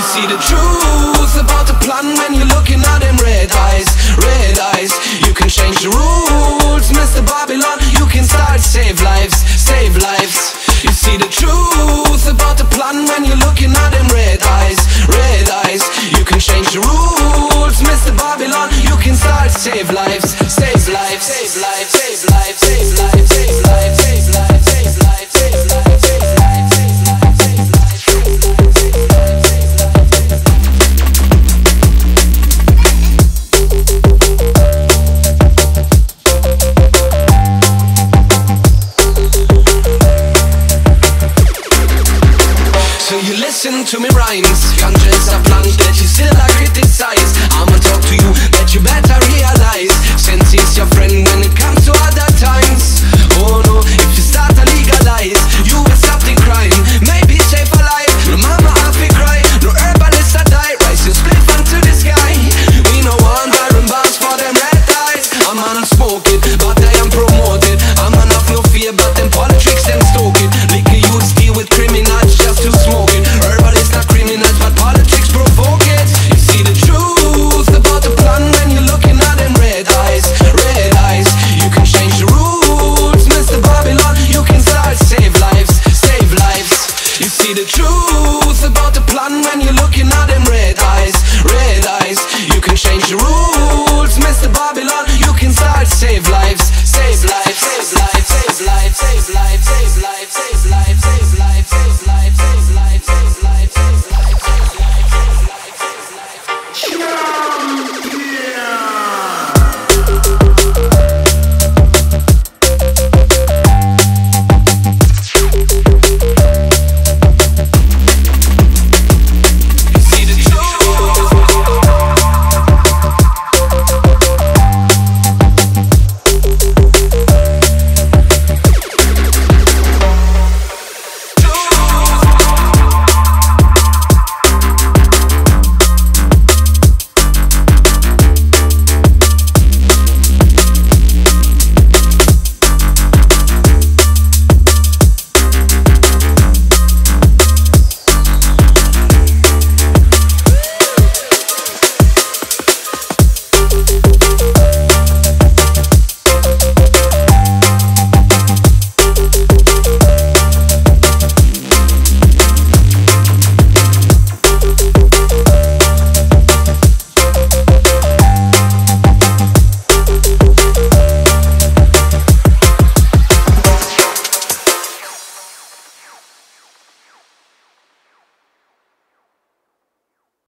You see the truth about the plan when you're looking at them red eyes, red eyes You can change the rules, Mr. Babylon You can start save lives, save lives You see the truth about the plan when you're looking at them red eyes, red eyes You can change the rules, Mr. Babylon You can start save lives, save lives, save lives, save lives listen to me rhymes. Hundreds of plans that you still are criticized. I'ma talk to you that you better realize. Since he's your friend